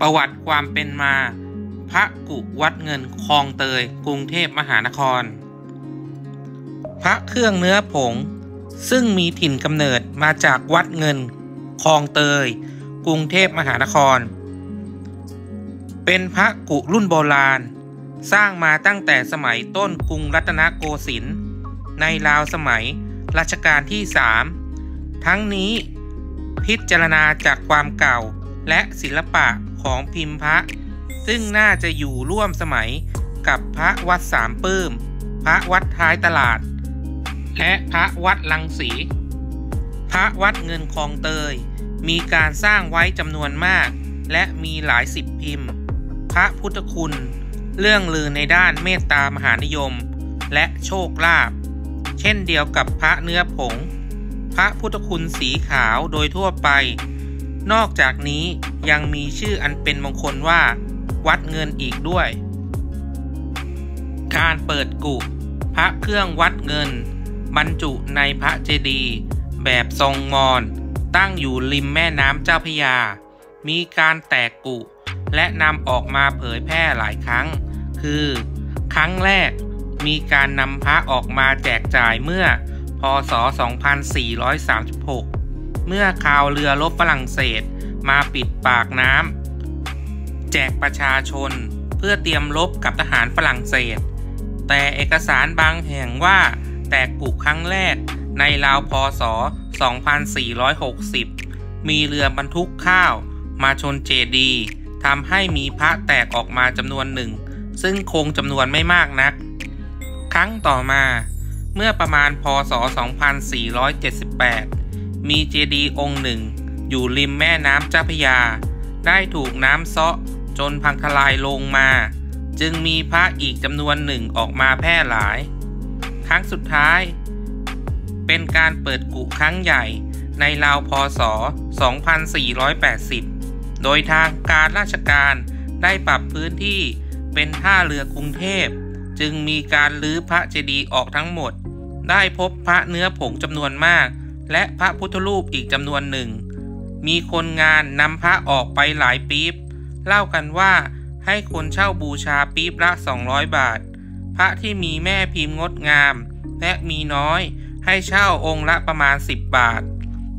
ประวัติความเป็นมา พระกุวัดเงินคลองเตย กรุงเทพมหานคร พระเครื่องเนื้อผง ซึ่งมีถิ่นกำเนิดมาจากวัดเงินคลองเตย กรุงเทพมหานคร เป็นพระกุรุ่นโบราณ สร้างมาตั้งแต่สมัยต้นกรุงรัตนโกสินทร์ในราวสมัยรัชกาลที่สามทั้งนี้พิจารณาจากความเก่าและศิลปะ ของพิมพ์พระ ซึ่งน่าจะอยู่ร่วมสมัยกับพระวัดสามปื้ม พระวัดท้ายตลาด และพระวัดลังสี พระวัดเงินคลองเตย มีการสร้างไว้จำนวนมาก และมีหลายสิบพิมพ์ พระพุทธคุณ เรื่องลือในด้านเมตตามหานิยม และโชคลาภเช่นเดียวกับพระเนื้อผง พระพุทธคุณสีขาวโดยทั่วไป นอกจากนี้ยังมีชื่ออันเป็นมงคลว่า วัดเงินอีกด้วย การเปิดกุพระเครื่องวัดเงิน บรรจุในพระเจดีย์แบบทรงมอนตั้งอยู่ริมแม่น้ำเจ้าพยา มีการแตกกุและนำออกมาเผยแพร่หลายครั้ง คือ ครั้งแรกมีการนำพระออกมาแจกจ่ายเมื่อ พศ 2436 เมื่อข่าวเรือรบฝรั่งเศส มาปิดปากน้ำแจกประชาชนเพื่อเตรียมรบกับทหารฝรั่งเศส แต่เอกสารบางแห่งว่าแตกกุครั้งแรกในราวพศ 2460 มีเรือบรรทุกข้าวมาชนเจดีทำให้มีพระแตกออกมาจำนวนหนึ่ง ซึ่งคงจำนวนไม่มากนัก ครั้งต่อมา เมื่อประมาณพศ 2478 มีเจดีย์องค์หนึ่ง อยู่ริมแม่น้ำเจ้าพยา ได้ถูกน้ำเซาะจนพังทลายลงมา จึงมีพระอีกจำนวนหนึ่งออกมาแพร่หลาย ครั้งสุดท้าย เป็นการเปิดกุครั้งใหญ่ในราวพศ 2480 โดยทางการราชการได้ปรับพื้นที่เป็นท่าเรือกรุงเทพ จึงมีการลื้อพระเจดีย์ออกทั้งหมด ได้พบพระเนื้อผงจำนวนมาก และพระพุทธรูปอีกจำนวนหนึ่ง มีคนงานนำพระออกไปหลายปี๊บ เล่ากันว่าให้คนเช่าบูชาปี๊บละ 200 บาท พระที่มีแม่พิมพ์งดงาม และมีน้อยให้เช่าองค์ละประมาณ 10 บาท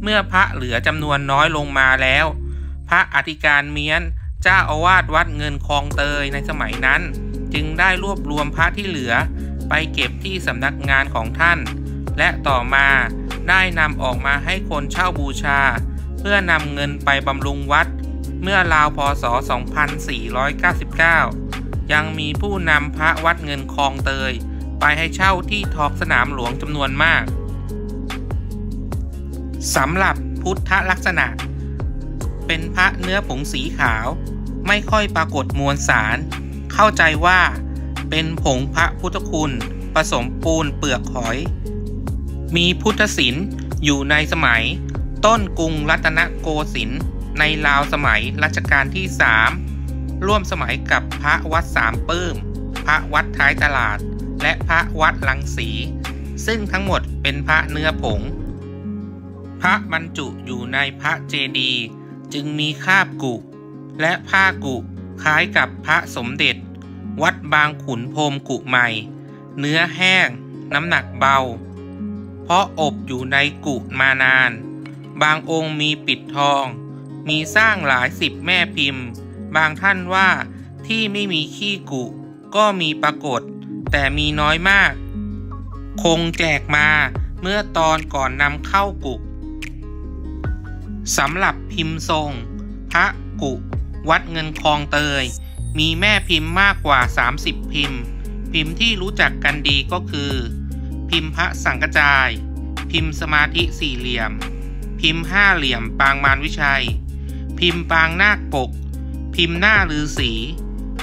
เมื่อพระเหลือจำนวนน้อยลงมาแล้ว พระอธิการเมียนเจ้าอาวาสวัดเงินคลองเตยในสมัยนั้น จึงได้รวบรวมพระที่เหลือไปเก็บที่สำนักงานของท่าน และต่อมา ได้นำออกมาให้คนเช่าบูชา เพื่อนำเงินไปบำรุงวัด เมื่อราวพศ 2499 ยังมีผู้นำพระวัดเงินคลองเตย ไปให้เช่าที่ท้องสนามหลวงจำนวนมากสำหรับพุทธลักษณะ เป็นพระเนื้อผงสีขาว ไม่ค่อยปรากฏมวลสาร เข้าใจว่าเป็นผงพระพุทธคุณ ผสมปูนเปลือกหอย มีพุทธศิลป์อยู่ในสมัย ต้นกรุงรัตนโกสินทร์ในราวสมัยรัชกาลที่สามร่วมสมัยกับพระวัดสามปื้ม พระวัดท้ายตลาด และพระวัดลังสี ซึ่งทั้งหมดเป็นพระเนื้อผง พระบรรจุอยู่ในพระเจดีย์จึงมีคาบกุ และผ้ากุคล้ายกับพระสมเด็จ วัดบางขุนพรมกุใหม่ เนื้อแห้ง น้ำหนักเบา เพราะอบอยู่ในกุมานาน บางองค์มีปิดทอง มีสร้างหลายสิบแม่พิมพ์ บางท่านว่าที่ไม่มีขี้กุ ก็มีปรากฏ แต่มีน้อยมาก คงแจกมาเมื่อตอนก่อนนำเข้ากุสำหรับพิมพ์ทรง พระกุ วัดเงินคลองเตย มีแม่พิมพ์มากกว่า 30 พิมพ์ พิมพ์ที่รู้จักกันดีก็คือ พิมพ์พระสังกจาย พิมพ์สมาธิสี่เหลี่ยม พิมพ์ห้าเหลี่ยมปางมารวิชัย พิมพ์ปางนาคปก พิมพ์หน้าฤาษี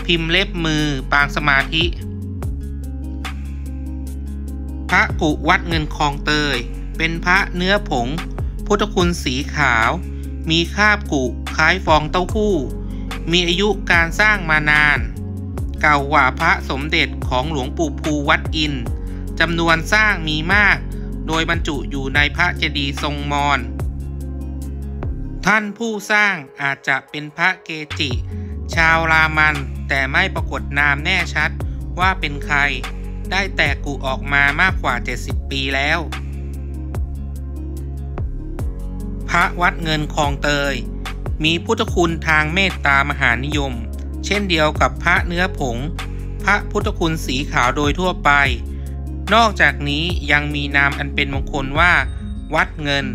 พิมพ์เล็บมือปางสมาธิ พระกุวัดเงินคลองเตย เป็นพระเนื้อผง พุทธคุณสีขาว มีคาบกุคล้ายฟองเต้าหู้ มีอายุการสร้างมานาน เก่ากว่าพระสมเด็จของหลวงปู่ภูวัดอิน จำนวนสร้างมีมาก โดยบรรจุอยู่ในพระเจดีย์ทรงมอนท่านผู้สร้างอาจจะเป็นพระเกจิ ชาวรามัน แต่ไม่ปรากฏนามแน่ชัดว่าเป็นใคร ได้แต่กุออกมามากกว่า 70 ปีแล้ว พระวัดเงินคลองเตย มีพุทธคุณทางเมตตามหานิยม เช่นเดียวกับพระเนื้อผง พระพุทธคุณสีขาวโดยทั่วไป นอกจากนี้ยังมีนามอันเป็นมงคลว่า วัดเงิน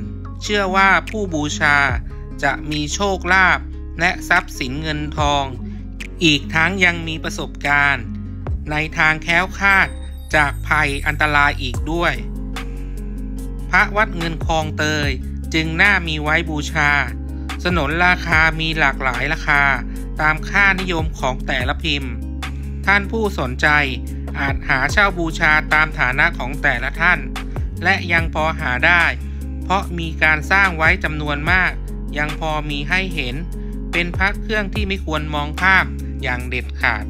เชื่อว่าผู้บูชาจะมีโชคลาภและทรัพย์สินเงินทอง อีกทั้งยังมีประสบการณ์ ในทางแค้วคาดจากภัยอันตรายอีกด้วย พระวัดเงินคลองเตยจึงน่ามีไว้บูชา สนนราคามีหลากหลายราคาตามค่านิยมของแต่ละพิมพ์ ท่านผู้สนใจ อาจหาเช่าบูชาตามฐานะของแต่ละท่าน และยังพอหาได้ เพราะมีการสร้างไว้จำนวนมาก ยังพอมีให้เห็น เป็นพระเครื่องที่ไม่ควรมองข้ามอย่างเด็ดขาด